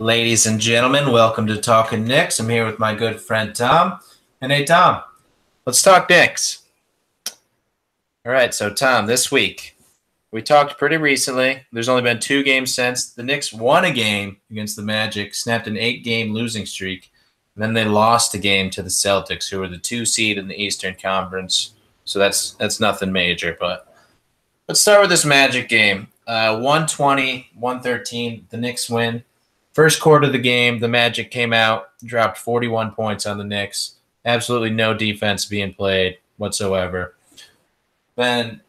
Ladies and gentlemen, welcome to Talking Knicks. I'm here with my good friend Tom. And hey, Tom, let's talk Knicks. All right, so Tom, this week we talked pretty recently. There's only been two games since. The Knicks won a game against the Magic, snapped an eight game losing streak, and then they lost a game to the Celtics, who were the two seed in the Eastern Conference. So that's that's nothing major. But let's start with this Magic game. Uh, 120, 113, the Knicks win. First quarter of the game, the Magic came out, dropped 41 points on the Knicks. Absolutely no defense being played whatsoever. Then,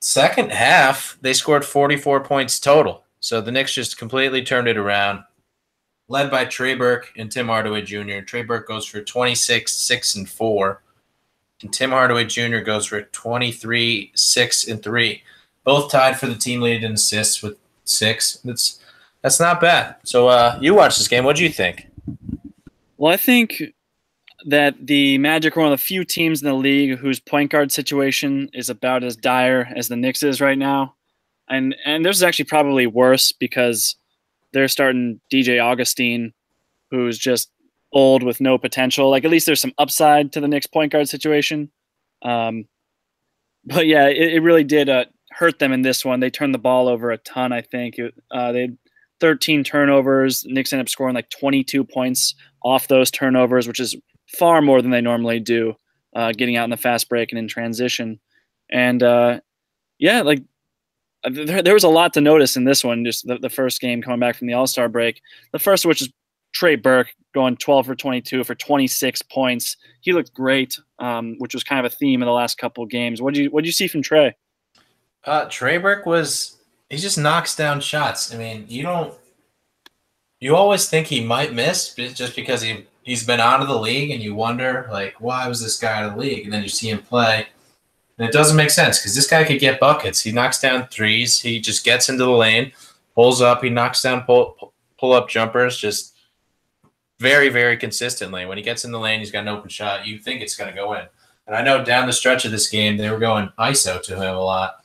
second half, they scored 44 points total. So the Knicks just completely turned it around. Led by Trey Burke and Tim Hardaway Jr. Trey Burke goes for 26, 6, and 4. And Tim Hardaway Jr. goes for 23, 6, and 3. Both tied for the team lead in assists with six. That's that's not bad. So uh, you watched this game. What do you think? Well, I think that the Magic are one of the few teams in the league whose point guard situation is about as dire as the Knicks is right now, and and this is actually probably worse because they're starting DJ Augustin, who's just old with no potential. Like at least there's some upside to the Knicks point guard situation. Um, but yeah, it, it really did uh, hurt them in this one. They turned the ball over a ton. I think uh, they 13 turnovers. Knicks ended up scoring like 22 points off those turnovers, which is far more than they normally do, uh, getting out in the fast break and in transition. And uh, yeah, like uh, there, there, was a lot to notice in this one, just the, the first game coming back from the All Star break. The first of which is Trey Burke going 12 for 22 for 26 points. He looked great, um, which was kind of a theme in the last couple games. What do you what do you see from Trey? Uh, Trey Burke was he just knocks down shots. I mean, you don't. You always think he might miss just because he he's been out of the league, and you wonder like, why was this guy out of the league? And then you see him play, and it doesn't make sense because this guy could get buckets. He knocks down threes. He just gets into the lane, pulls up. He knocks down pull pull up jumpers. Just very very consistently. When he gets in the lane, he's got an open shot. You think it's going to go in. And I know down the stretch of this game, they were going ISO to him a lot,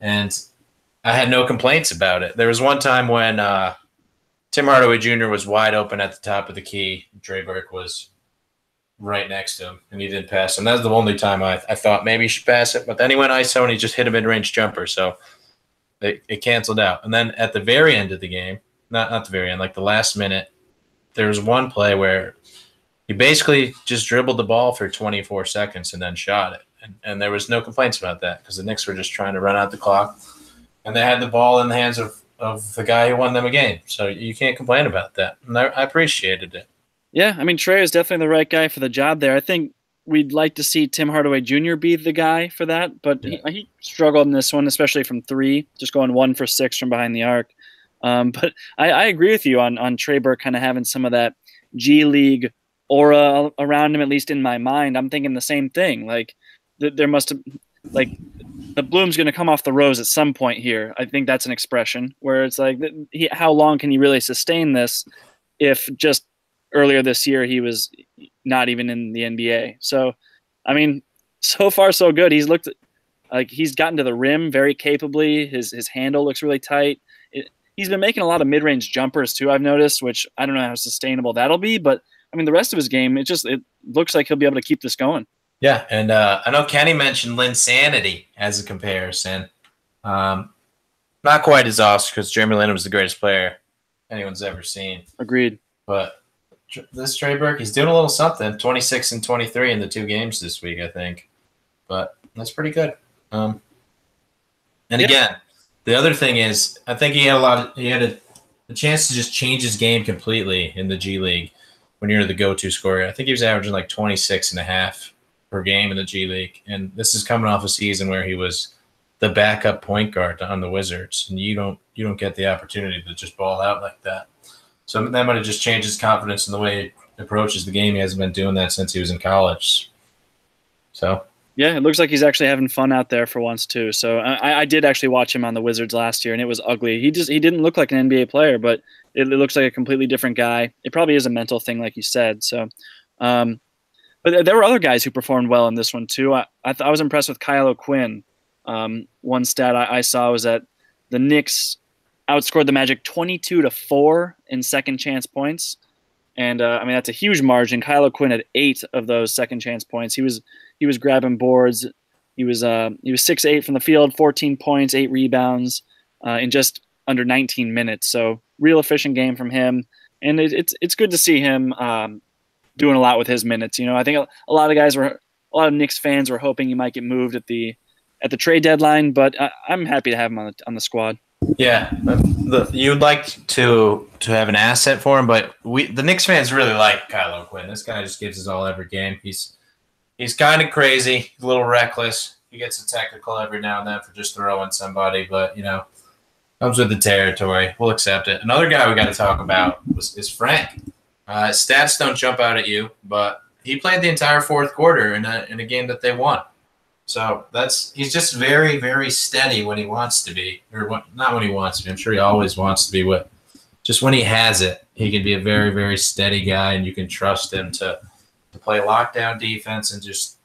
and I had no complaints about it. There was one time when uh, Tim Hardaway Jr. was wide open at the top of the key. Trey Burke was right next to him, and he didn't pass. And that's the only time I, I thought maybe he should pass it. But then he went ISO and he just hit a mid range jumper. So it, it canceled out. And then at the very end of the game, not, not the very end, like the last minute, there was one play where he basically just dribbled the ball for 24 seconds and then shot it. And, and there was no complaints about that because the Knicks were just trying to run out the clock and they had the ball in the hands of, of the guy who won them a game. So you can't complain about that. And I, I appreciated it. Yeah, I mean Trey is definitely the right guy for the job there. I think we'd like to see Tim Hardaway Jr. be the guy for that, but yeah. he, he, struggled in this one, especially from three, just going one for six from behind the arc. Um, but I, I, agree with you on on Trey Burke kind of having some of that G League aura around him, at least in my mind. I'm thinking the same thing. Like th- there must have like the bloom's going to come off the rose at some point here. I think that's an expression where it's like, he, how long can he really sustain this if just earlier this year he was not even in the NBA? So, I mean, so far so good. He's looked like he's gotten to the rim very capably. His his handle looks really tight. It, he's been making a lot of mid range jumpers too. I've noticed, which I don't know how sustainable that'll be, but I mean, the rest of his game, it just it looks like he'll be able to keep this going. Yeah, and uh, I know Kenny mentioned Linsanity as a comparison. Um, not quite as awesome because Jeremy Lin was the greatest player anyone's ever seen. Agreed. But this Trey Burke, he's doing a little something. Twenty six and twenty three in the two games this week, I think. But that's pretty good. Um, and yeah. again, the other thing is, I think he had a lot. Of, he had a, a chance to just change his game completely in the G League when you're the go-to scorer. I think he was averaging like 26 and a half per game in the G League, and this is coming off a season where he was the backup point guard on the Wizards, and you don't you don't get the opportunity to just ball out like that. So that might have just changed his confidence in the way he approaches the game. He hasn't been doing that since he was in college. So yeah, it looks like he's actually having fun out there for once too. So I, I did actually watch him on the Wizards last year, and it was ugly. He just he didn't look like an NBA player, but it, it looks like a completely different guy. It probably is a mental thing, like you said. So um, but there were other guys who performed well in this one too. I I, I was impressed with Kyle O'Quinn. Um, one stat I, I, saw was that the Knicks outscored the Magic 22 to 4 in second chance points. And uh, I mean that's a huge margin. Kyle O'Quinn had eight of those second chance points. He was he was grabbing boards. He was uh, he was six eight from the field, 14 points, eight rebounds uh, in just under 19 minutes. So real efficient game from him, and it, it's it's good to see him um, doing a lot with his minutes. You know, I think a, a, lot of guys were a lot of Knicks fans were hoping he might get moved at the at the trade deadline, but I, am happy to have him on the on the squad. Yeah, the, you'd like to to have an asset for him, but we the Knicks fans really like Kyle Quinn. This guy just gives us all every game. He's he's kind of crazy, a little reckless. He gets a technical every now and then for just throwing somebody, but you know, comes with the territory. We'll accept it. Another guy we got to talk about was, is Frank. Uh, stats don't jump out at you, but he played the entire fourth quarter in a in a game that they won. So that's he's just very very steady when he wants to be, or when, not when he wants to be. I'm sure he always wants to be. What just when he has it, he can be a very very steady guy, and you can trust him to to play lockdown defense and just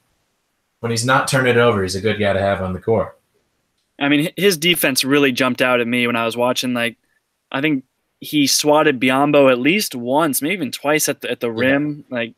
when he's not turning it over, he's a good guy to have on the court. I mean, his defense really jumped out at me when I was watching. Like, I think he swatted Biyombo at least once, maybe even twice at the at the rim. Yeah. Like,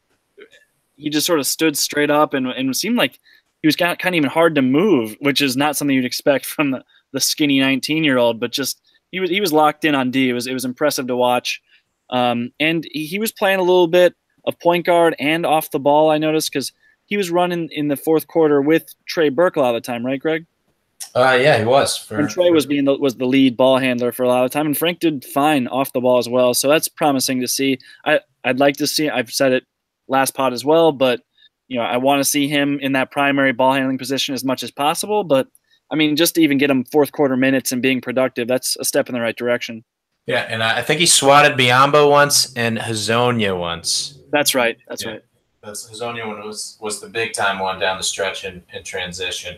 he just sort of stood straight up and and seemed like he was kind of even hard to move, which is not something you'd expect from the, the skinny 19 year old. But just he was he was locked in on D. It was it was impressive to watch, um, and he, he was playing a little bit of point guard and off the ball. I noticed because he was running in the fourth quarter with Trey Burke a lot of the time, right, Greg? Uh, yeah, he was. For, and Trey was being the, was the lead ball handler for a lot of time, and Frank did fine off the ball as well. So that's promising to see. I I'd like to see. I've said it last pod as well, but you know, I want to see him in that primary ball handling position as much as possible. But I mean, just to even get him fourth quarter minutes and being productive, that's a step in the right direction. Yeah, and I think he swatted Biyombo once and Hezonja once. That's right. That's yeah. right. Hezonja one was was the big time one down the stretch in, in transition.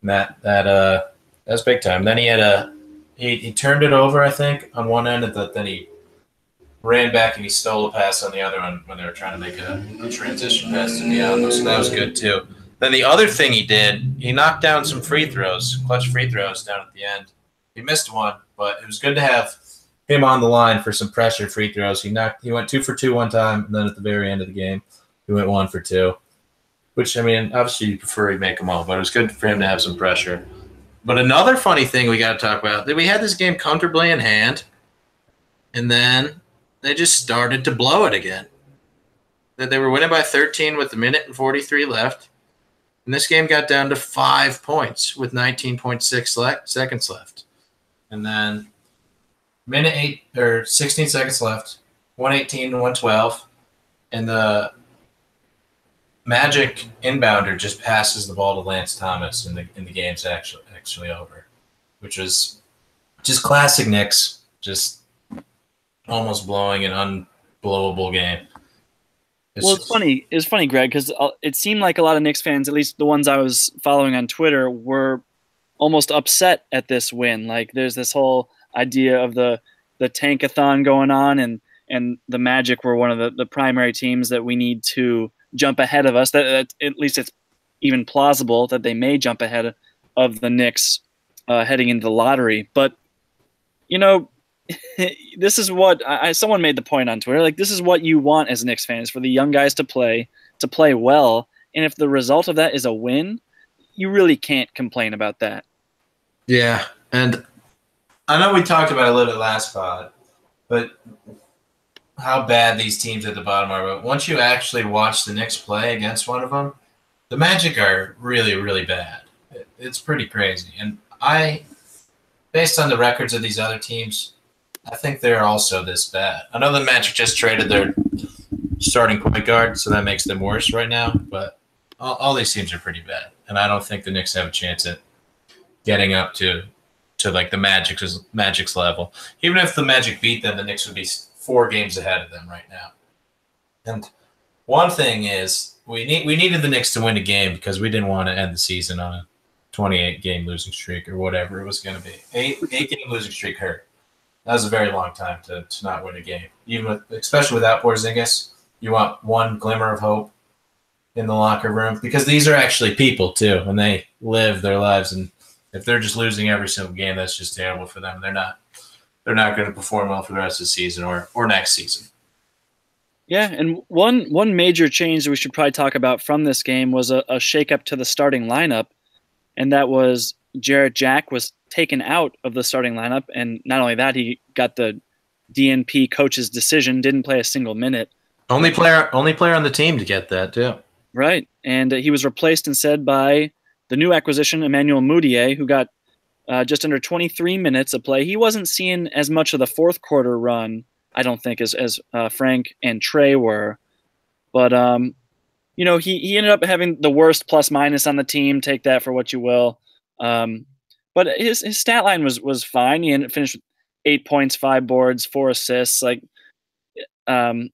And that that uh that was big time. Then he had a he, he turned it over, I think, on one end, and then he ran back and he stole a pass on the other one when they were trying to make a, a transition pass to Biyombo. So that was good too. Then the other thing he did, he knocked down some free throws, clutch free throws down at the end. He missed one, but it was good to have him on the line for some pressure free throws. He knocked he went two for two one time, and then at the very end of the game, he went one for two. Which I mean, obviously you prefer he make them all, but it was good for him to have some pressure. But another funny thing we got to talk about that we had this game comfortably in hand, and then they just started to blow it again. That they were winning by 13 with a minute and 43 left. And this game got down to five points with 19.6 seconds left. And then minute eight or 16 seconds left, 118 to 112. And the Magic inbounder just passes the ball to Lance Thomas, and the and the game's actually actually over, which was just classic Knicks. Just almost blowing an unblowable game. It's well, it's just... funny. It's funny, Greg, because uh, it seemed like a lot of Knicks fans, at least the ones I was following on Twitter, were almost upset at this win. Like, there's this whole idea of the the tankathon going on, and and the Magic were one of the, the primary teams that we need to jump ahead of us. That, that at least it's even plausible that they may jump ahead of the Knicks uh, heading into the lottery. But you know, this is what I, someone made the point on Twitter. Like this is what you want as Knicks fans for the young guys to play to play well, and if the result of that is a win, you really can't complain about that. Yeah, and I know we talked about a little bit last pod, but how bad these teams at the bottom are. But once you actually watch the Knicks play against one of them, the Magic are really, really bad. It's pretty crazy, and I, based on the records of these other teams, I think they're also this bad. I know the Magic just traded their starting point guard, so that makes them worse right now. But all, all, these teams are pretty bad, and I don't think the Knicks have a chance at getting up to to like the Magic's Magic's level. Even if the Magic beat them, the Knicks would be four games ahead of them right now. And one thing is we need we needed the Knicks to win a game because we didn't want to end the season on a 28 game losing streak or whatever it was going to be. Eight eight game losing streak hurt that was a very long time to, to not win a game. Even with, especially without Porzingis, you want one glimmer of hope in the locker room because these are actually people too, and they live their lives. And if they're just losing every single game, that's just terrible for them. They're not they're not going to perform well for the rest of the season or or next season. Yeah, and one one major change that we should probably talk about from this game was a, a shakeup to the starting lineup, and that was Jarrett Jack was taken out of the starting lineup, and not only that, he got the DNP coach's decision, didn't play a single minute. Only player, only player on the team to get that too. Right, and uh, he was replaced instead by the new acquisition, Emmanuel Mudiay, who got uh, just under 23 minutes of play. He wasn't seeing as much of the fourth quarter run, I don't think, as as uh, Frank and Trey were. But um, you know, he he ended up having the worst plus minus on the team. Take that for what you will. Um, but his his stat line was was fine. He ended, finished with eight points, five boards, four assists. Like, um,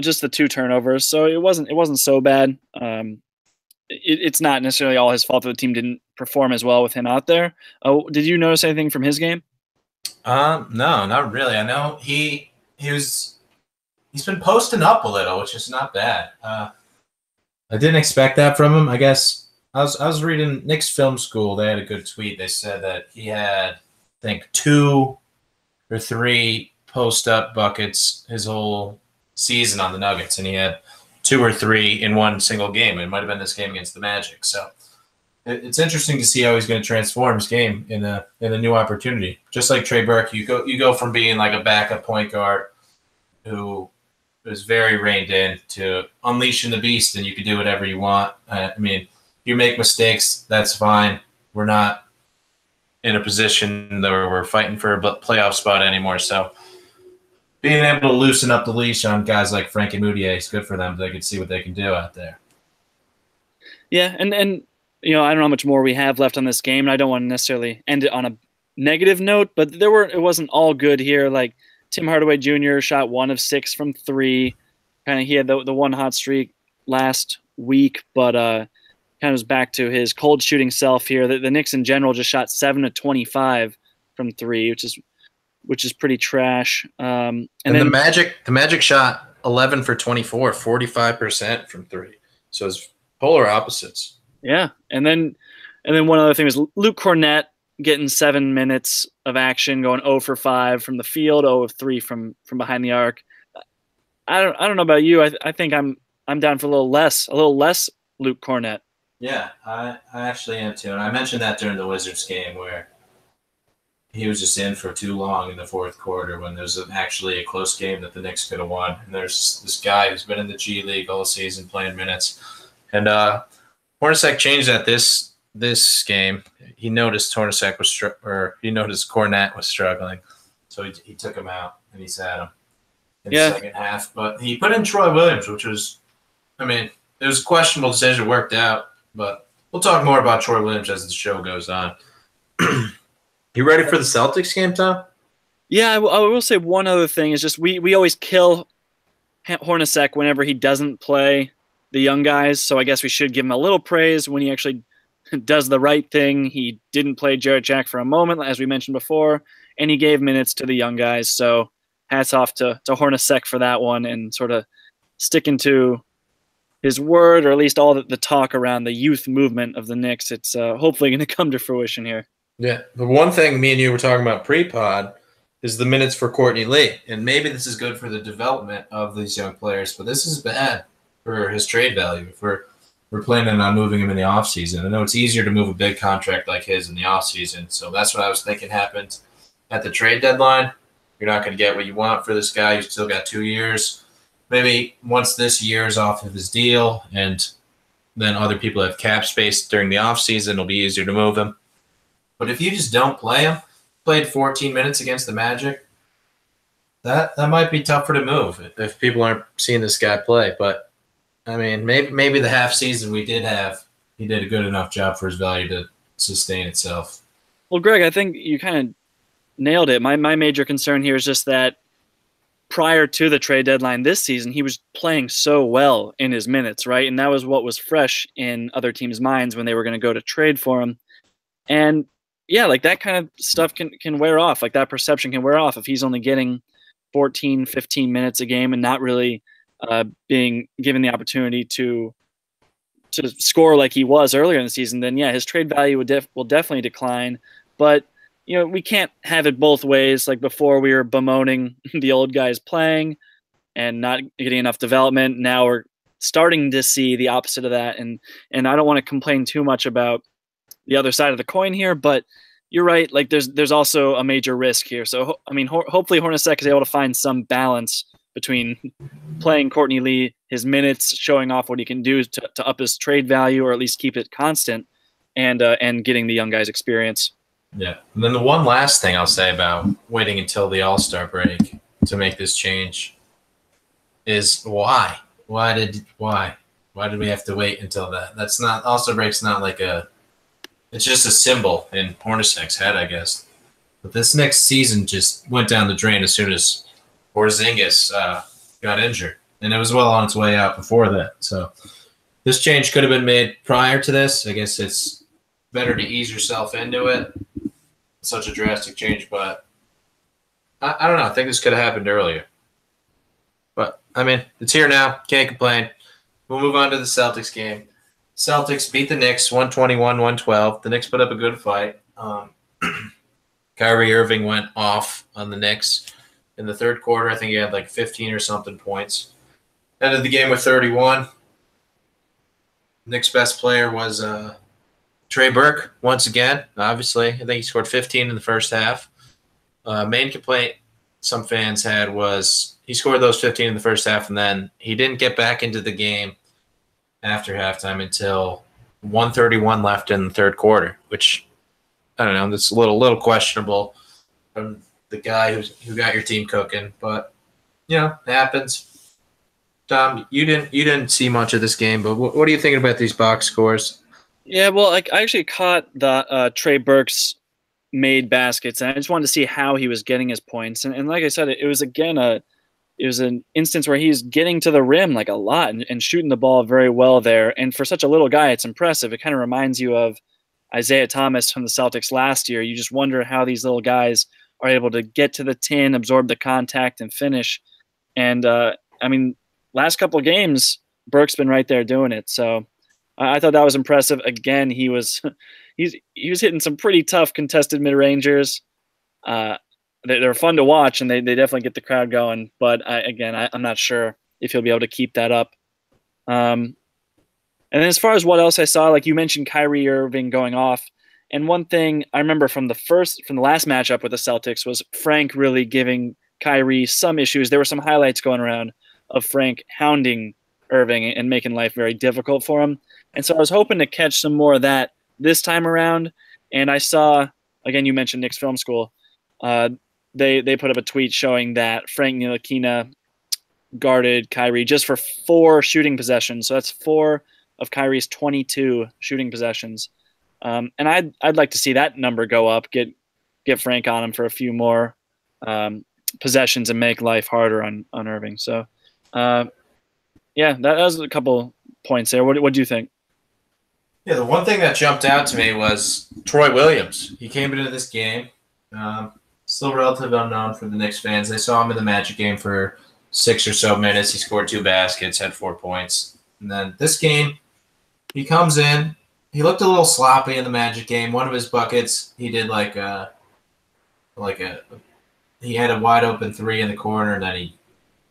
just the two turnovers. So it wasn't it wasn't so bad. Um, it, it's not necessarily all his fault that the team didn't perform as well with him out there. Oh, did you notice anything from his game? Um, no, not really. I know he he was he's been posting up a little, which is not bad. Uh, I didn't expect that from him. I guess I was I was reading Knicks Film School. They had a good tweet. They said that he had I think two or three post up buckets his whole season on the Nuggets, and he had two or three in one single game. It might have been this game against the Magic. So it's interesting to see how he's going to transform his game in a in a new opportunity. Just like Trey Burke, you go you go from being like a backup point guard who is very reined in to unleashing the beast, and you can do whatever you want. I mean, you make mistakes, that's fine. We're not in a position where we're fighting for a playoff spot anymore. So being able to loosen up the leash on guys like Frank and Mudiay is good for them. They can see what they can do out there. Yeah, and and you know I don't know how much more we have left on this game, and I don't want to necessarily end it on a negative note, but there were it wasn't all good here. Like Tim Hardaway Jr. shot one of six from three. Kind of he had the the one hot streak last week, but uh, kind of was back to his cold shooting self here. The, the Knicks in general just shot seven to twenty five from three, which is which is pretty trash. Um, and, and then the Magic, the Magic shot 11 for 24, 45% from three. So it's polar opposites. Yeah. And then, and then one other thing was Luke Kornet getting seven minutes of action, going 0 for 5 from the field, 0 of 3 from, from behind the arc. I don't, I don't know about you. I, I think I'm, I'm down for a little less, a little less Luke Kornet. Yeah, I, I actually am too. And I mentioned that during the Wizards game where he was just in for too long in the fourth quarter when there's actually a close game that the Knicks could have won. And there's this guy who's been in the G League all season playing minutes, and uh, Hornacek changed that this this game. He noticed Hornacek was str- or he noticed Kornet was struggling, so he, he took him out and he sat him in yeah. the second half. But he put in Troy Williams, which was, I mean, it was a questionable decision. Worked out, but we'll talk more about Troy Williams as the show goes on. You ready for the Celtics game, Tom? Yeah, I, will say one other thing is just we we always kill Hornacek whenever he doesn't play the young guys. So I guess we should give him a little praise when he actually does the right thing. He didn't play Jarrett Jack for a moment, as we mentioned before, and he gave minutes to the young guys. So hats off to to Hornacek for that one and sort of sticking to his word, or at least all the, the talk around the youth movement of the Knicks. It's uh, hopefully going to come to fruition here. Yeah. The one thing me and you were talking about pre pod is the minutes for Courtney Lee. And maybe this is good for the development of these young players, but this is bad for his trade value. For we're planning on moving him in the offseason. I know it's easier to move a big contract like his in the offseason. So that's what I was thinking happened at the trade deadline. You're not going to get what you want for this guy. You still got two years. Maybe once this year is off of his deal and then other people have cap space during the offseason, it'll be easier to move him. But if you just don't play him, played 14 minutes against the Magic, that that might be tougher to move if people aren't seeing this guy play. But I mean, maybe maybe the half season we did have, he did a good enough job for his value to sustain itself. Well, Greg, I think you kind of nailed it. My my major concern here is just that prior to the trade deadline this season, he was playing so well in his minutes, right? And that was what was fresh in other teams' minds when they were going to go to trade for him. And yeah, like that kind of stuff can can wear off. Like that perception can wear off if he's only getting 14, 15 minutes a game and not really uh, being given the opportunity to to score like he was earlier in the season. Then yeah, his trade value would def- will definitely decline. But you know, we can't have it both ways. Like before, we were bemoaning the old guys playing and not getting enough development. Now we're starting to see the opposite of that. And and I don't want to complain too much about the other side of the coin here, but you're right. Like there's there's also a major risk here. So I mean, ho- hopefully Hornacek is able to find some balance between playing Courtney Lee, his minutes, showing off what he can do to, to up his trade value or at least keep it constant, and uh, and getting the young guys experience. Yeah. And then the one last thing I'll say about waiting until the All Star break to make this change is why? Why did why? Why did we have to wait until that? That's not All Star break's not like a it's just a symbol in Hornacek's head, I guess. But this next season just went down the drain as soon as Porzingis uh, got injured, and it was well on its way out before that. So this change could have been made prior to this. I guess it's better to ease yourself into it. Such a drastic change, but I, I don't know. I think this could have happened earlier. But I mean, it's here now. Can't complain. We'll move on to the Celtics game. Celtics beat the Knicks 121 112. The Knicks put up a good fight. Um, Kyrie Irving went off on the Knicks in the third quarter. I think he had like 15 or something points. Ended the game with 31. Knicks' best player was uh, Trey Burke once again. Obviously, I think he scored 15 in the first half. Uh, main complaint some fans had was he scored those 15 in the first half, and then he didn't get back into the game after halftime until 131 left in the third quarter, which I don't know, that's a little little questionable from the guy who's who got your team cooking, but you know, it happens. Tom, you didn't you didn't see much of this game, but what, are you thinking about these box scores? Yeah, well, like I actually caught the uh, Trey Burke's made baskets, and I just wanted to see how he was getting his points. And, and like I said, it, it was again a it was an instance where he's getting to the rim like a lot and, and, shooting the ball very well there. And for such a little guy, it's impressive. It kind of reminds you of Isaiah Thomas from the Celtics last year. You just wonder how these little guys are able to get to the tin, absorb the contact, and finish. And uh, I mean, last couple games, Burke's been right there doing it. So I, I thought that was impressive. Again, he was he's he was hitting some pretty tough contested mid rangers. Uh, they're fun to watch and they, they definitely get the crowd going. But I, again, I, am not sure if he'll be able to keep that up. Um, and then as far as what else I saw, like you mentioned Kyrie Irving going off. And one thing I remember from the first, from the last matchup with the Celtics was Frank really giving Kyrie some issues. There were some highlights going around of Frank hounding Irving and making life very difficult for him. And so I was hoping to catch some more of that this time around. And I saw, again, you mentioned Knicks Film School. Uh, they they put up a tweet showing that Frank Ntilikina guarded Kyrie just for four shooting possessions. So that's four of Kyrie's 22 shooting possessions. Um, and I'd I'd like to see that number go up. Get get Frank on him for a few more um, possessions and make life harder on on Irving. So, uh, yeah, that, that, was a couple points there. What what do you think? Yeah, the one thing that jumped out to me was Troy Williams. He came into this game. Um, still relatively unknown for the Knicks fans. They saw him in the Magic game for six or so minutes. He scored two baskets, had four points. And then this game, he comes in. He looked a little sloppy in the Magic game. One of his buckets, he did like a, like a, he had a wide open three in the corner, and then he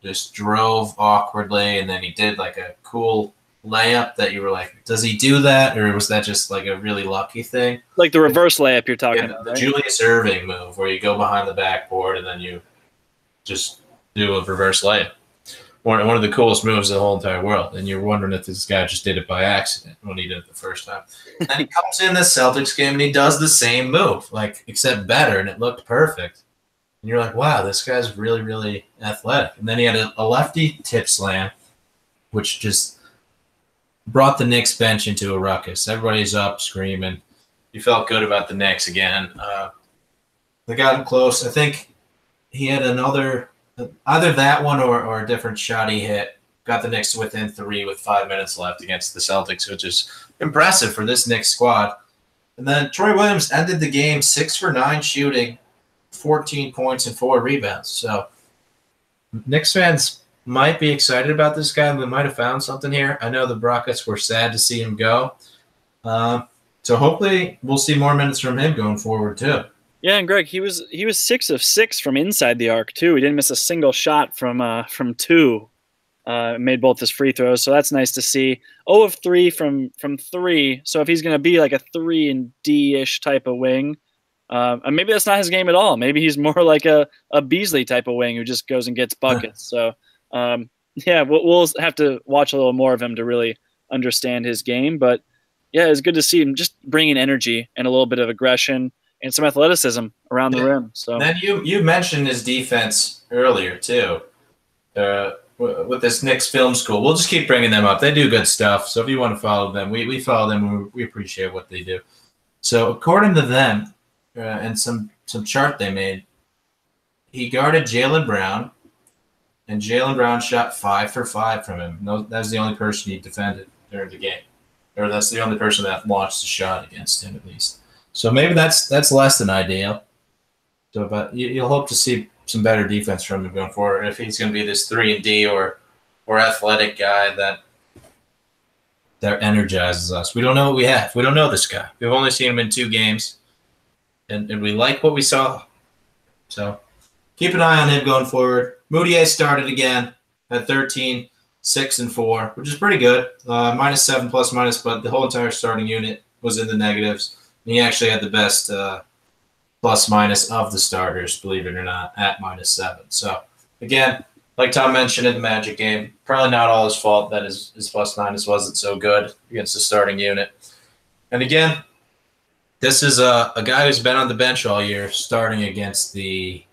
just drove awkwardly, and then he did like a cool layup that you were like, does he do that, or was that just like a really lucky thing? Like the reverse layup you're talking yeah, about, the right? Julius Erving move, where you go behind the backboard and then you just do a reverse layup. One, one of the coolest moves in the whole entire world, and you're wondering if this guy just did it by accident when he did it the first time. and he comes in the Celtics game and he does the same move, like except better, and it looked perfect. And you're like, wow, this guy's really, really athletic. And then he had a, a lefty tip slam, which just brought the Knicks bench into a ruckus. Everybody's up screaming. You felt good about the Knicks again. Uh, they got him close. I think he had another, either that one or, or a different shot he hit. Got the Knicks within three with five minutes left against the Celtics, which is impressive for this Knicks squad. And then Troy Williams ended the game six for nine shooting, 14 points and four rebounds. So Knicks fans might be excited about this guy. We might have found something here. I know the Rockets were sad to see him go. Uh, so hopefully we'll see more minutes from him going forward too. Yeah, and Greg, he was he was six of six from inside the arc too. He didn't miss a single shot from uh, from two. Uh, made both his free throws, so that's nice to see. Oh of three from from three. So if he's going to be like a three and D ish type of wing, uh, and maybe that's not his game at all. Maybe he's more like a, a Beasley type of wing who just goes and gets buckets. so um, yeah, we'll, we'll have to watch a little more of him to really understand his game. But yeah, it's good to see him just bringing energy and a little bit of aggression and some athleticism around the rim. So then you you mentioned his defense earlier too. Uh, with this Knicks film school, we'll just keep bringing them up. They do good stuff. So if you want to follow them, we, we follow them. We, we appreciate what they do. So according to them, uh, and some some chart they made, he guarded Jaylen Brown, and Jaylen Brown shot five for five from him. That was the only person he defended during the game, or that's the only person that launched a shot against him at least. So maybe that's that's less than ideal. So, but you, will hope to see some better defense from him going forward if he's going to be this three and D or or athletic guy that that energizes us. We don't know what we have. We don't know this guy. We've only seen him in two games, and, and we like what we saw. So keep an eye on him going forward. Mudiay started again at 13, 6 and 4, which is pretty good. Uh, minus 7 plus minus, but the whole entire starting unit was in the negatives. And he actually had the best uh, plus minus of the starters, believe it or not, at minus 7. So, again, like Tom mentioned in the Magic game, probably not all his fault that his, his plus minus wasn't so good against the starting unit. And again, this is a, a guy who's been on the bench all year, starting against the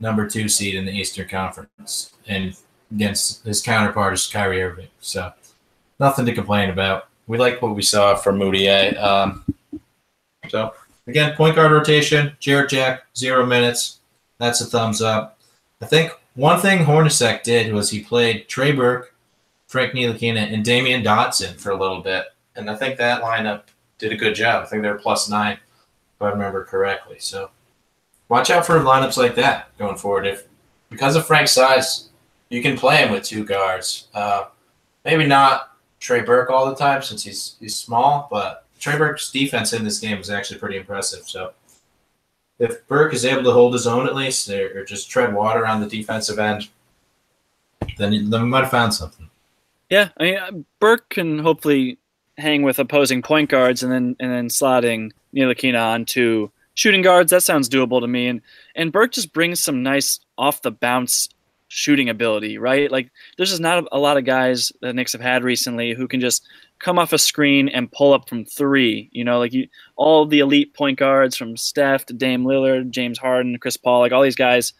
number two seed in the Eastern Conference, and against his counterpart is Kyrie Irving. So nothing to complain about. We like what we saw from Mudiay. Um, so again, point guard rotation, Jarrett Jack, zero minutes. That's a thumbs up. I think one thing Hornacek did was he played Trey Burke, Frank Ntilikina, and Damyean Dotson for a little bit. And I think that lineup did a good job. I think they were plus nine, if I remember correctly. So watch out for lineups like that going forward. If because of Frank's size, you can play him with two guards. Uh, maybe not Trey Burke all the time since he's he's small, but Trey Burke's defense in this game was actually pretty impressive. So if Burke is able to hold his own at least, or, just tread water on the defensive end, then then we might have found something. Yeah, I mean uh, Burke can hopefully hang with opposing point guards and then and then slotting Ntilikina onto shooting guards. That sounds doable to me. And and Burke just brings some nice off the bounce shooting ability, right? Like there's just not a, lot of guys that Knicks have had recently who can just come off a screen and pull up from three. You know, like you, all the elite point guards from Steph to Dame Lillard, James Harden, Chris Paul, like all these guys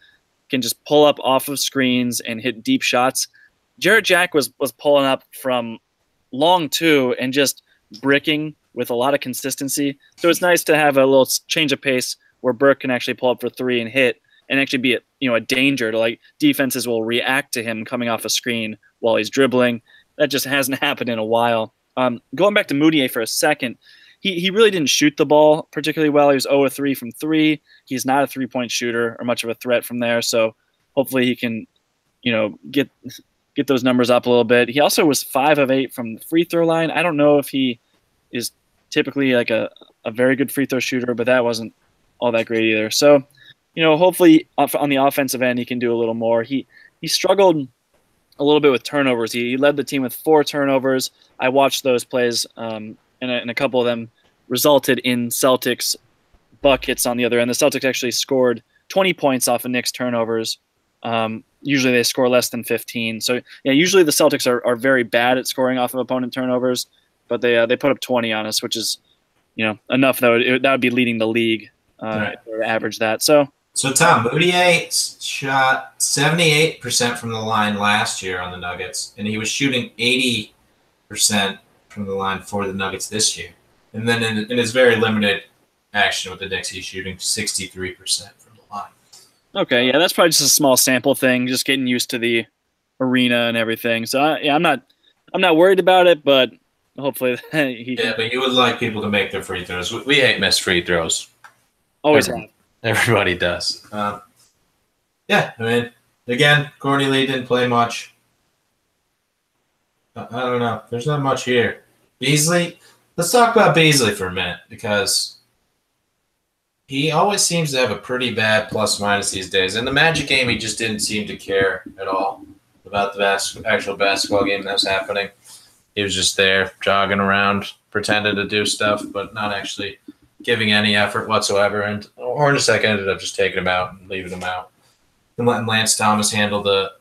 can just pull up off of screens and hit deep shots. Jarrett Jack was was pulling up from long two and just bricking with a lot of consistency. So it's nice to have a little change of pace where Burke can actually pull up for three and hit and actually be a, you know a danger to like defenses will react to him coming off a screen while he's dribbling. That just hasn't happened in a while. Um, going back to Mudiay for a second, he, he really didn't shoot the ball particularly well. He was 0 3 from three. He's not a three point shooter or much of a threat from there. So hopefully he can, you know, get get those numbers up a little bit. He also was five of eight from the free throw line. I don't know if he is typically like a, a very good free throw shooter, but that wasn't all that great either. So, you know, hopefully on the offensive end, he can do a little more. He he struggled a little bit with turnovers. He, he led the team with four turnovers. I watched those plays, um, and, a, and a couple of them resulted in Celtics buckets on the other end. The Celtics actually scored 20 points off of Knicks turnovers. Um, usually they score less than 15. So yeah, usually the Celtics are, are very bad at scoring off of opponent turnovers but they uh, they put up 20 on us, which is you know enough though. It, that would be leading the league uh, right. average that. So so Tom Mudiay shot 78 percent from the line last year on the Nuggets, and he was shooting 80 percent from the line for the Nuggets this year. And then in, in his very limited action with the Knicks, he's shooting 63 percent from the line. Okay, yeah, that's probably just a small sample thing, just getting used to the arena and everything. So yeah, I'm not I'm not worried about it, but hopefully he. Yeah, but you would like people to make their free throws. We, we hate missed free throws. Always Every, have. Everybody does. Um, yeah, I mean, again, Courtney Lee didn't play much. I, I don't know. There's not much here. Beasley. Let's talk about Beasley for a minute because he always seems to have a pretty bad plus minus these days. In the Magic game, he just didn't seem to care at all about the bas- actual basketball game that was happening. He was just there jogging around, pretending to do stuff, but not actually giving any effort whatsoever. And Hornacek ended up just taking him out and leaving him out, and letting Lance Thomas handle the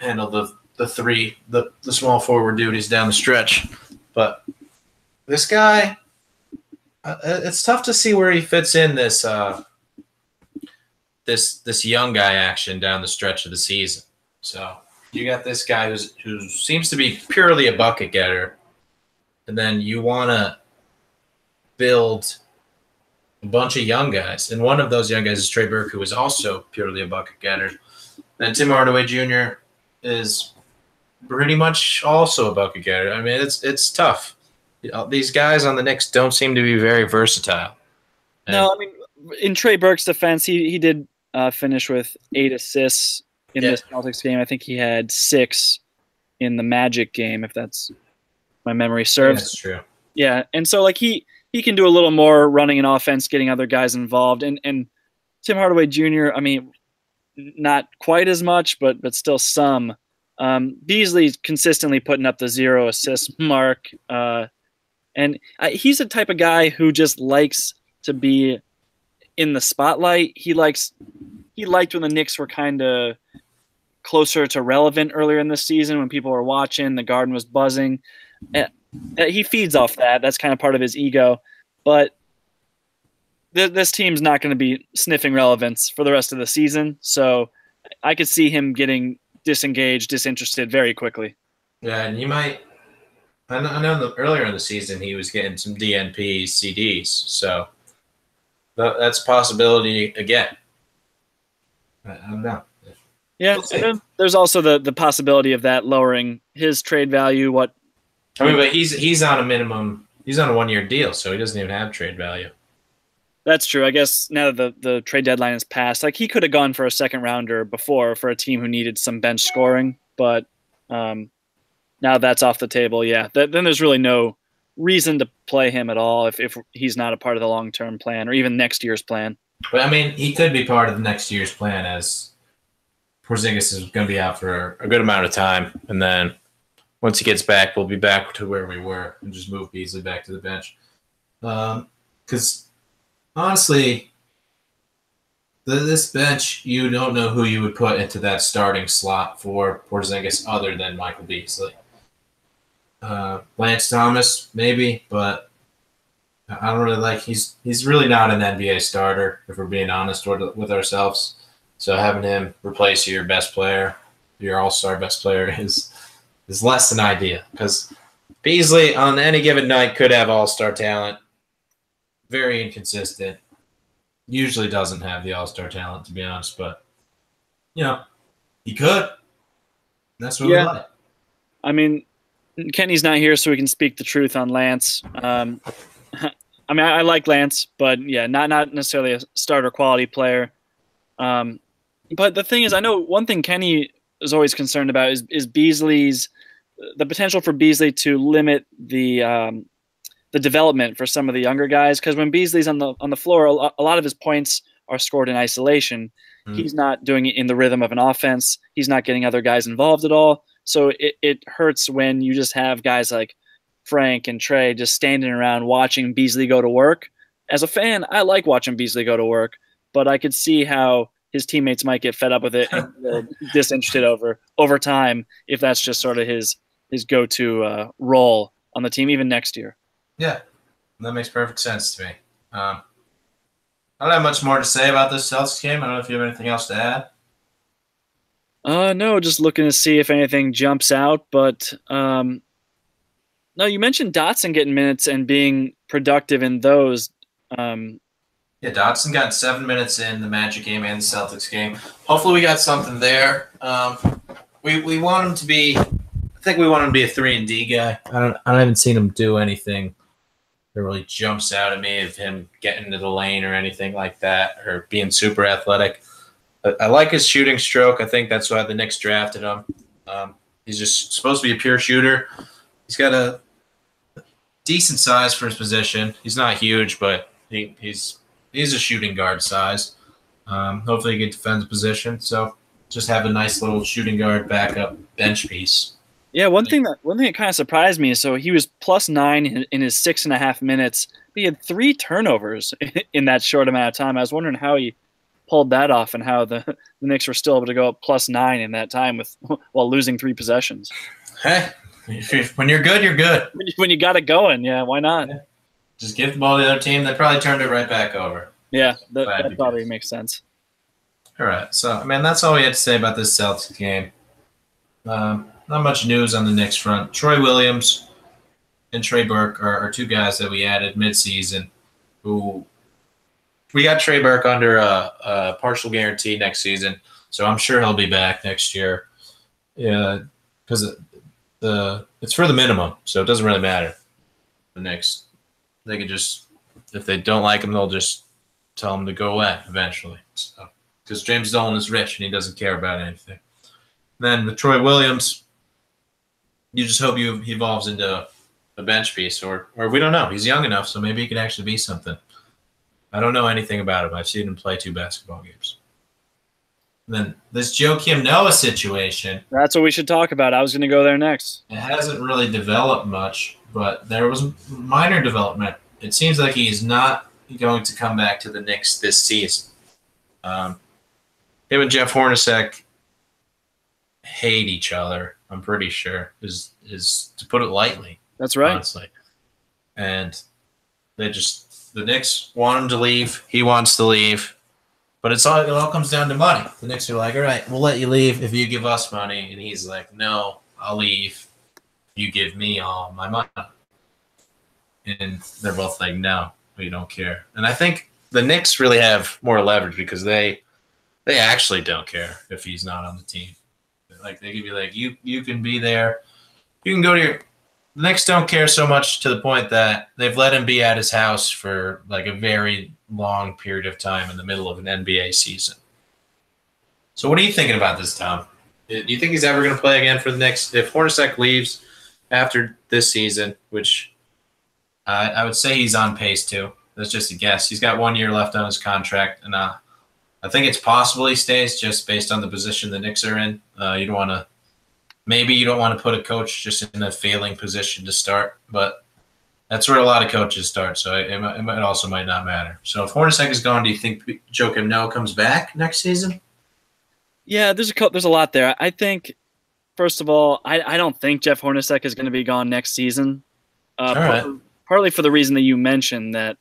handle the the three the the small forward duties down the stretch. But this guy, uh, it's tough to see where he fits in this uh, this this young guy action down the stretch of the season. So you got this guy who's who seems to be purely a bucket getter, and then you want to build a bunch of young guys, and one of those young guys is Trey Burke, who is also purely a bucket getter. And Tim Hardaway Jr. is pretty much also a bucket getter. I mean, it's it's tough. These guys on the Knicks don't seem to be very versatile. And No, I mean, in Trey Burke's defense, he he did uh, finish with eight assists in Yeah. this Celtics game. I think he had six in the Magic game, if that's my memory serves. that's true. Yeah, and so like he he can do a little more running an offense, getting other guys involved, and and Tim Hardaway Jr. I mean, not quite as much, but but still some. Um, Beasley's consistently putting up the zero assist mark, uh, and I, he's the type of guy who just likes to be in the spotlight. He likes he liked when the Knicks were kind of closer to relevant earlier in the season when people were watching. The Garden was buzzing. Uh, he feeds off that. That's kind of part of his ego. But th- this team's not going to be sniffing relevance for the rest of the season. So I could see him getting disengaged, disinterested very quickly. Yeah, and you might. I know, I know the, earlier in the season he was getting some DNP CDs, so that, that's possibility again. I, I don't. Yeah, We'll and then there's also the the possibility of that lowering his trade value. What I mean, but he's he's on a minimum. He's on a one year deal, so he doesn't even have trade value. That's true. I guess now that the, the trade deadline is passed, like he could have gone for a second rounder before for a team who needed some bench scoring, but um, now that's off the table. Yeah, th- then there's really no reason to play him at all if, if he's not a part of the long term plan or even next year's plan. But I mean, he could be part of the next year's plan as Porzingis is going to be out for a good amount of time, and then once he gets back, we'll be back to where we were and just move Beasley back to the bench. Because honestly, the, this bench, you don't know who you would put into that starting slot for Porzingis other than Michael Beasley. Uh, Lance Thomas, maybe, but I don't really like. He's he's really not an NBA starter, if we're being honest with with ourselves. So having him replace your best player, your All Star best player, is is less than ideal because Beasley on any given night could have All Star talent. Very inconsistent. Usually doesn't have the All Star talent, to be honest, but you know he could. That's what Yeah. we like. I mean, Kenny's not here, so we can speak the truth on Lance. Um, I mean, I, I like Lance, but yeah, not not necessarily a starter quality player. Um, but the thing is, I know one thing Kenny is always concerned about is is Beasley's the potential for Beasley to limit the um, the development for some of the younger guys. Because when Beasley's on the on the floor, a a lot of his points are scored in isolation. Mm. He's not doing it in the rhythm of an offense. He's not getting other guys involved at all. So it, it hurts when you just have guys like Frank and Trey just standing around watching Beasley go to work. As a fan, I like watching Beasley go to work, but I could see how his teammates might get fed up with it and disinterested over over time if that's just sort of his his go to uh, role on the team, even next year. Yeah, that makes perfect sense to me. Um, I don't have much more to say about this Celtics game. I don't know if you have anything else to add. Uh, no, just looking to see if anything jumps out. But um, no, you mentioned Dotson getting minutes and being productive in those. Um, Yeah, Dotson got seven minutes in the Magic game and the Celtics game. Hopefully, we got something there. Um, we we want him to be. I think we want him to be a three and D guy. I don't. I haven't seen him do anything that really jumps out at me of him getting into the lane or anything like that, or being super athletic. But I like his shooting stroke. I think that's why the Knicks drafted him. Um, he's just supposed to be a pure shooter. He's got a decent size for his position. He's not huge, but he, he's he's a shooting guard size. Um, hopefully, he can defend the position. So just have a nice little shooting guard backup bench piece. Yeah, one thing that one thing that kind of surprised me. Is so he was plus nine in, in his six and a half minutes. He had three turnovers in that short amount of time. I was wondering how he pulled that off and how the, the Knicks were still able to go up plus nine in that time with while losing three possessions. Hey, when you're good, you're good. When you got it going, yeah, why not? Just give the ball to the other team. They probably turned it right back over. Yeah, that, that probably makes sense. All right, so I mean that's all we had to say about this Celtics game. Um, not much news on the Knicks front. Troy Williams and Trey Burke are, are two guys that we added midseason who we got Trey Burke under a, a, partial guarantee next season, so I'm sure he'll be back next year. Yeah, because the it's for the minimum, so it doesn't really matter. The Knicks, they can just if they don't like him, they'll just tell him to go away eventually. So because James Dolan is rich and he doesn't care about anything. then with Troy Williams, you just hope you he evolves into a bench piece, or or we don't know. He's young enough, so maybe he can actually be something. I don't know anything about him. I've seen him play two basketball games. Then this Joakim Noah situation. That's what we should talk about. I was going to go there next. It hasn't really developed much, but there was minor development. It seems like he's not going to come back to the Knicks this season. Um, him and Jeff Hornacek hate each other. I'm pretty sure is is to put it lightly. That's right. Honestly, and they just the Knicks want him to leave. He wants to leave, but it's all it all comes down to money. The Knicks are like, all right, we'll let you leave if you give us money, and he's like, no, I'll leave. You give me all my money, and they're both like, no, we don't care. And I think the Knicks really have more leverage because they they actually don't care if he's not on the team. Like they could be like, you you can be there, you can go to your. The Knicks don't care so much to the point that they've let him be at his house for like a very long period of time in the middle of an NBA season. So what are you thinking about this, Tom? Do you think he's ever going to play again for the Knicks? If Hornacek leaves after this season, which uh, I would say he's on pace to. That's just a guess. He's got one year left on his contract, and uh, I think it's possible he stays just based on the position the Knicks are in. Uh, you don't want to, maybe you don't want to put a coach just in a failing position to start, but that's where a lot of coaches start. So it, it might also might not matter. So if Hornacek is gone, do you think Joakim Noah comes back next season? Yeah, there's a there's a lot there. I think, first of all, I, I don't think Jeff Hornacek is going to be gone next season. Uh, partly, partly for the reason that you mentioned that,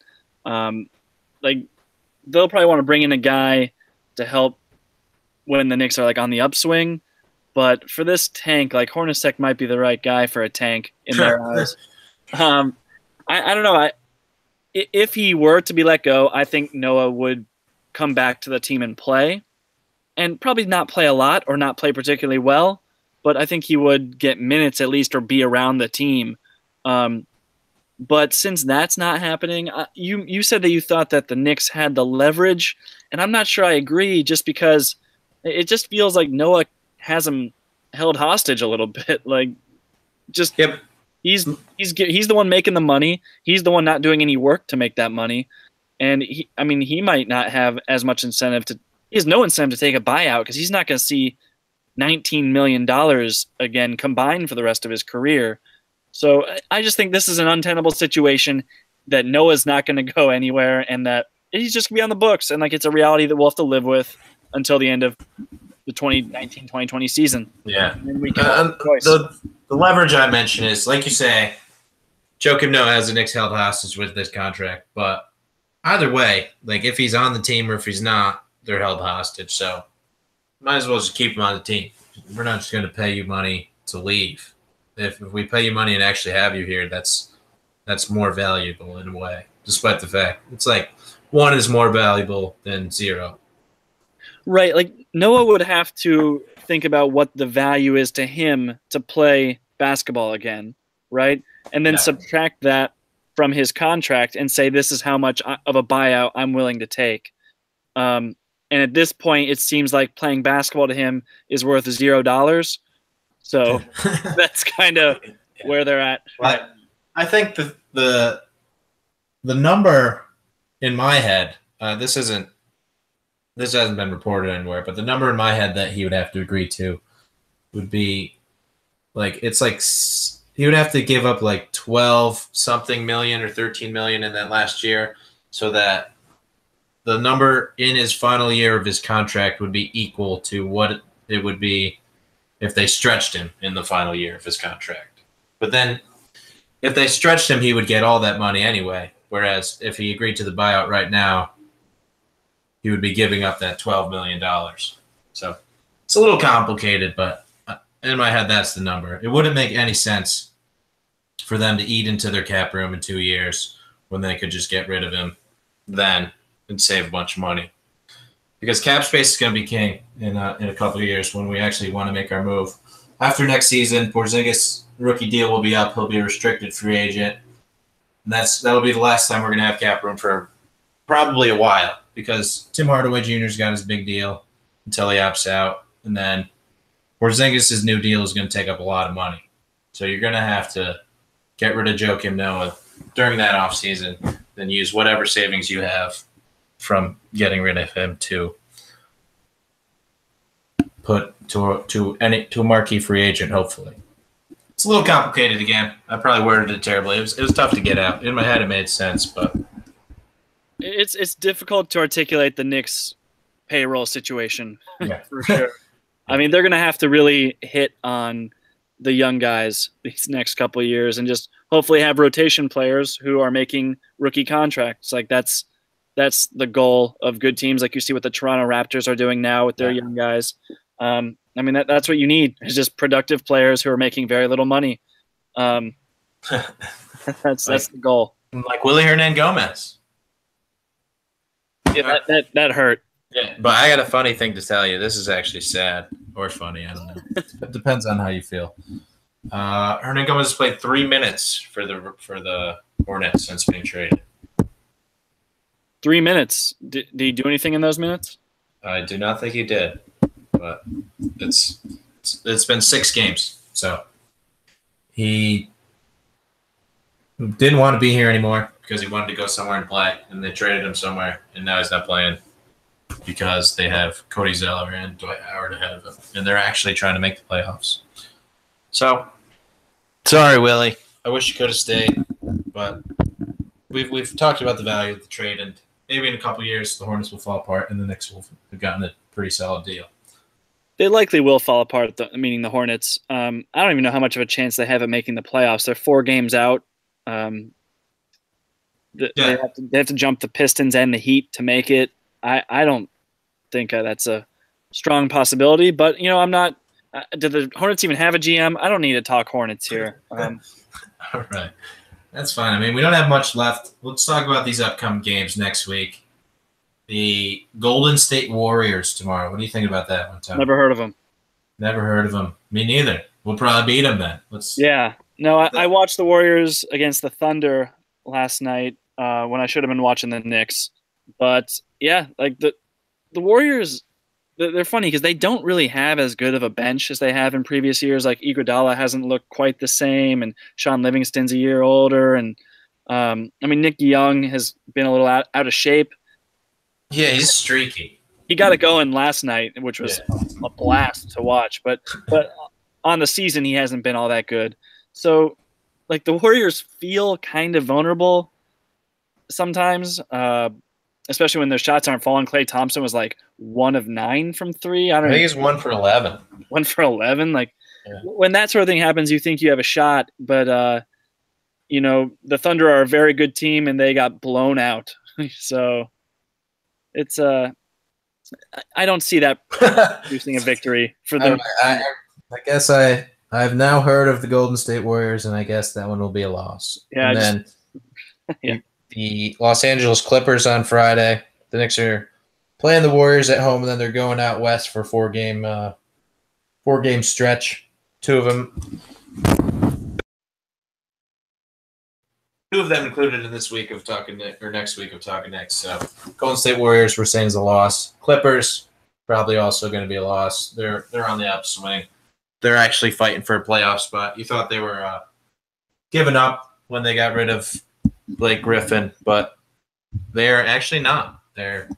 um, like they'll probably want to bring in a guy to help when the Knicks are like on the upswing. But for this tank, like Hornacek might be the right guy for a tank in their eyes. Um, I, I don't know. I if he were to be let go, I think Noah would come back to the team and play, and probably not play a lot or not play particularly well. But I think he would get minutes at least or be around the team. Um, but since that's not happening, uh, you you said that you thought that the Knicks had the leverage, and I'm not sure I agree. Just because it just feels like Noah has him held hostage a little bit. Like, just yep. He's he's he's the one making the money. He's the one not doing any work to make that money, and he, I mean, he might not have as much incentive to. He has no incentive to take a buyout because he's not going to see 19 million dollars again combined for the rest of his career. So I just think this is an untenable situation that Noah's not going to go anywhere and that he's just going to be on the books. And like it's a reality that we'll have to live with until the end of the 2019 2020 season. Yeah. we can uh, the, the leverage I mentioned is, like you say, Joakim Noah has the Knicks held hostage with this contract. But either way, like if he's on the team or if he's not, they're held hostage. So might as well just keep him on the team. We're not just going to pay you money to leave if, if we pay you money and actually have you here, that's that's more valuable in a way, despite the fact it's like one is more valuable than zero. Right. Like Noah would have to think about what the value is to him to play basketball again, right? And then yeah. subtract that from his contract and say this is how much of a buyout I'm willing to take. Um, and at this point, it seems like playing basketball to him is worth zero dollars. So that's kind of yeah. where they're at. Right. I think the the the number in my head uh, this isn't this hasn't been reported anywhere, but the number in my head that he would have to agree to would be like it's like he would have to give up like 12 something million or 13 million in that last year so that the number in his final year of his contract would be equal to what it would be if they stretched him in the final year of his contract. But then if they stretched him, he would get all that money anyway. Whereas if he agreed to the buyout right now, he would be giving up that $12 million. So it's a little complicated, but uh, in my head, that's the number. It wouldn't make any sense for them to eat into their cap room in two years when they could just get rid of him then and save a bunch of money. Because cap space is going to be king in uh, in a couple of years when we actually want to make our move. After next season, Porzingis rookie deal will be up. He'll be a restricted free agent. And that's that'll be the last time we're going to have cap room for probably a while because Tim Hardaway Jr.'s got his big deal until he opts out, and then Porzingis' new deal is going to take up a lot of money. So you're going to have to get rid of Joakim Noah during that offseason, then use whatever savings you have from getting rid of him to put to to any to a marquee free agent, hopefully. It's a little complicated again. I probably worded it terribly. It was, it was tough to get out. In my head, it made sense, but It's it's difficult to articulate the Knicks payroll situation yeah. for sure. I mean, they're going to have to really hit on the young guys these next couple of years and just hopefully have rotation players who are making rookie contracts. Like that's that's the goal of good teams like you see what the Toronto Raptors are doing now with their Yeah. young guys. Um, I mean, that, that's what you need is just productive players who are making very little money. Um, that's that's the goal. like Willy Hernangomez. Yeah, that, that, that hurt. Yeah, but I got a funny thing to tell you. This is actually sad or funny. I don't know. it depends on how you feel. Uh, Hernangomez has played three minutes for the for the Hornets since being traded. Three minutes. Did, did he do anything in those minutes? I do not think he did, but it's it's, it's been six games, so he didn't want to be here anymore because he wanted to go somewhere and play, and they traded him somewhere, and now he's not playing because they have Cody Zeller and Dwight Howard ahead of him, and they're actually trying to make the playoffs. So, sorry, Willy. I wish you could have stayed, but we've we've talked about the value of the trade, and maybe in a couple years the Hornets will fall apart, and the Knicks will have gotten a pretty solid deal. They likely will fall apart, meaning the Hornets. Um, I don't even know how much of a chance they have at making the playoffs. They're four games out. Um, Yeah. they, have to, they have to jump the Pistons and the Heat to make it. I, I don't think uh, that's a strong possibility, but you know, I'm not. Uh, do the Hornets even have a GM? I don't need to talk Hornets here. Um, All right. That's fine. I mean, we don't have much left. Let's talk about these upcoming games next week. The Golden State Warriors tomorrow. What do you think about that one, Tom? never heard of them. Never heard of them. Me neither. We'll probably beat them then. Let's. Yeah. No, I, I watched the Warriors against the Thunder last night uh, when I should have been watching the Knicks. But yeah, like the the Warriors, they're, funny because they don't really have as good of a bench as they have in previous years. Like Iguodala hasn't looked quite the same, and Shaun Livingston's a year older, and um, I mean Nick Young has been a little out, out of shape. Yeah, he's streaky. He got it going last night, which was a blast to watch. But but on the season, he hasn't been all that good. So, like the Warriors feel kind of vulnerable sometimes, uh, especially when their shots aren't falling. Klay Thompson was like one of nine from three. I I don't think know, he's one for 11. one for eleven. Like Yeah. when that sort of thing happens, you think you have a shot, but uh, you know the Thunder are a very good team, and they got blown out. so it's uh, I- I don't see that producing a victory for I, them. I, I guess I I've now heard of the Golden State Warriors, and I guess that one will be a loss. Yeah, and then Yeah. The Los Angeles Clippers on Friday. The Knicks are playing the Warriors at home, and then they're going out west for four game uh, four game stretch. Two of them. Two of them included in this week of talking or next week of talking next. So Golden State Warriors we're saying is a loss. Clippers probably also going to be a loss. They're they're on the upswing. They're actually fighting for a playoff spot. You thought they were uh, giving up when they got rid of Blake Griffin, but they're actually not. they're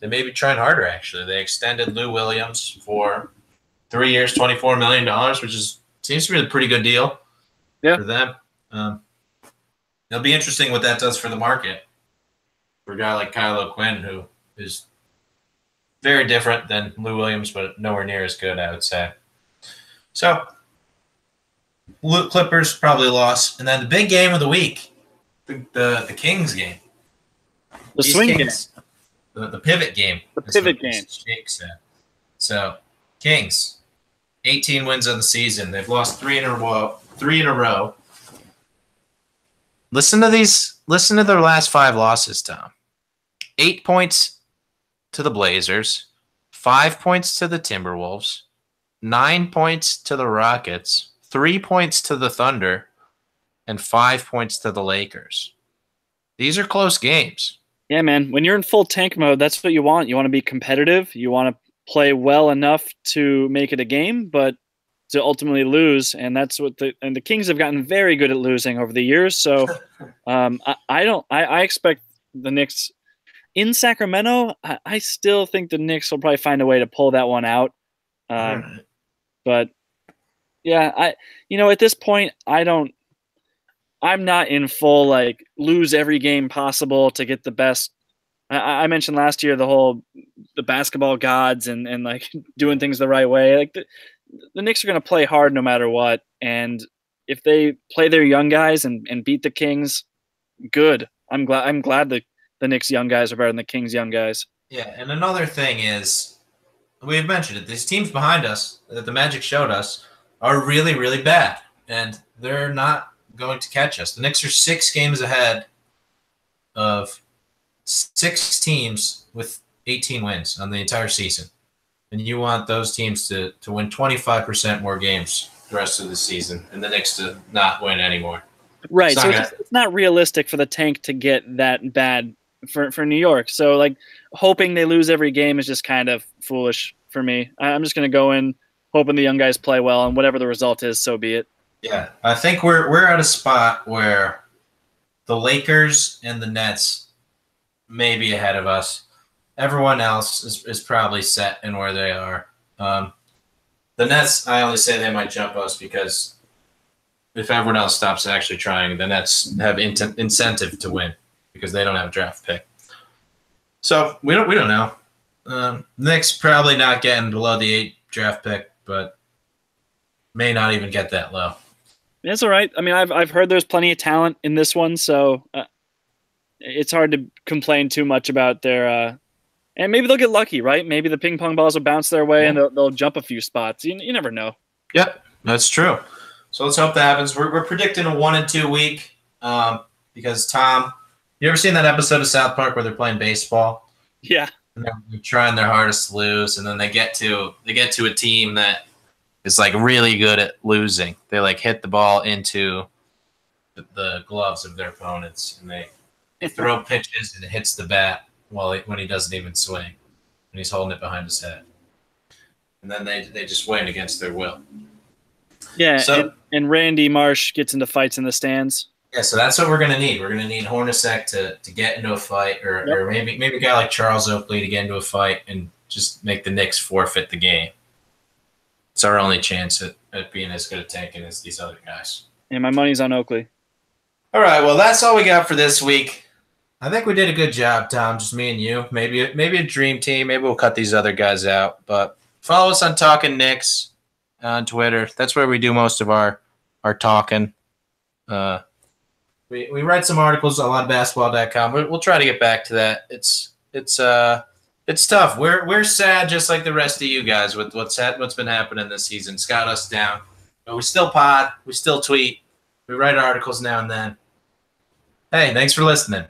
they may be trying harder. Actually, they extended Lou Williams for three years, twenty four million dollars, which is seems to be a pretty good deal Yeah. for them. Um, it'll be interesting what that does for the market for a guy like Kyle O'Quinn, who is very different than Lou Williams, but nowhere near as good, I would say. So, Clippers probably lost, and then the big game of the week, the the, the Kings game, The These swing game. The, the pivot game, The pivot game. Jake said. So, Kings, 18 wins on the season. They've lost three in a row. Three in a row. Listen to these. Listen to their last five losses, Tom. Eight points to the Blazers, five points to the Timberwolves, nine points to the Rockets, three points to the Thunder, and five points to the Lakers. These are close games. Yeah, man. When you're in full tank mode, that's what you want. You want to be competitive. You want to play well enough to make it a game, but to ultimately lose. And that's what the and the Kings have gotten very good at losing over the years. So um, I, I don't. I, I expect the Knicks in Sacramento. I, I still think the Knicks will probably find a way to pull that one out. Um, but yeah, I you know at this point I don't I'm not in full like lose every game possible to get the best. I, I mentioned last year the whole the basketball gods and and like doing things the right way. Like the, the Knicks are going to play hard no matter what, and if they play their young guys and, and beat the Kings, good. I'm glad. I'm glad the the Knicks young guys are better than the Kings young guys. Yeah, and another thing is, we've mentioned it. These teams behind us that the Magic showed us are really, really bad, and they're not going to catch us. The Knicks are six games ahead of six teams with 18 wins on the entire season, and you want those teams to to win 25% more games the rest of the season, and the Knicks to not win anymore. Right. It's so not it's, it's not realistic for the tank to get that bad for, for New York. So like hoping they lose every game is just kind of foolish for me. I- I'm just going to go in hoping the young guys play well and whatever the result is, so be it. Yeah, I think we're we're at a spot where the Lakers and the Nets may be ahead of us. Everyone else is, is probably set in where they are. Um, the Nets, I only say they might jump us because if everyone else stops actually trying, the Nets have int- incentive to win because they don't have a draft pick. So we don't we don't know. Um, Knicks probably not getting below the eight draft pick, but may not even get that low. It's all right. I mean, I've I've heard there's plenty of talent in this one, so uh, it's hard to complain too much about their. Uh, and maybe they'll get lucky, right? Maybe the ping pong balls will bounce their way and they'll, they'll jump a few spots. You, you never know. Yep, that's true. So let's hope that happens. We're, we're predicting a one and two week um, because Tom, you ever seen that episode of South Park where they're playing baseball Yeah. and they're, they're trying their hardest to lose, and then they get to they get to a team that is like really good at losing. They like hit the ball into the, the gloves of their opponents, and they throw pitches and it hits the bat while he, when he doesn't even swing, and he's holding it behind his head, and then they they just win against their will. Yeah. So- and, and Randy Marsh gets into fights in the stands. Yeah, so that's what we're gonna need. We're gonna need Hornacek to, to get into a fight, or, Yep. or maybe maybe a guy like Charles Oakley to get into a fight and just make the Knicks forfeit the game. It's our only chance at, at being as good a tanking as these other guys. And my money's on Oakley. All right, well that's all we got for this week. I think we did a good job, Tom. Just me and you. Maybe maybe a dream team. Maybe we'll cut these other guys out. But follow us on Talkin' Knicks on Twitter. That's where we do most of our our talking. Uh, we, we write some articles a lot of basketball.com. We'll, we'll try to get back to that. It's it's uh it's tough. We're we're sad just like the rest of you guys with what's ha- what's been happening this season. It's got us down. But we still pod. We still tweet. We write articles now and then. Hey, thanks for listening.